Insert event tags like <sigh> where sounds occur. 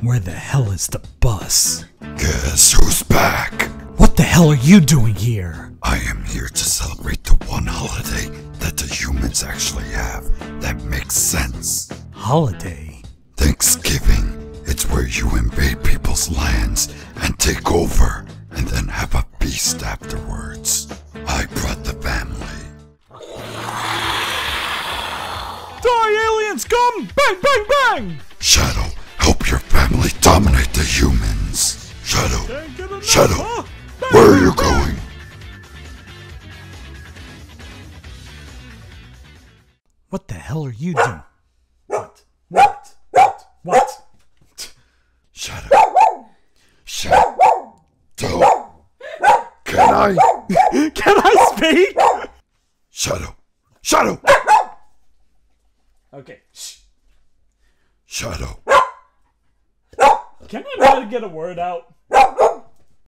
Where the hell is the bus? Guess who's back? What the hell are you doing here? I am here to celebrate the one holiday that the humans actually have that makes sense. Holiday? Thanksgiving. It's where you invade people's lands and take over, and then have a feast afterwards. I brought the family. Die, aliens! Come! Bang, bang, bang! Shadow, family dominate the humans. Shadow, Shadow, where are you going? What the hell are you doing? What? What? What? What? Shadow. Shadow. Can I? <laughs> Can I speak? Shadow. Shadow. Okay. Shh. Shadow. Can I to get a word out?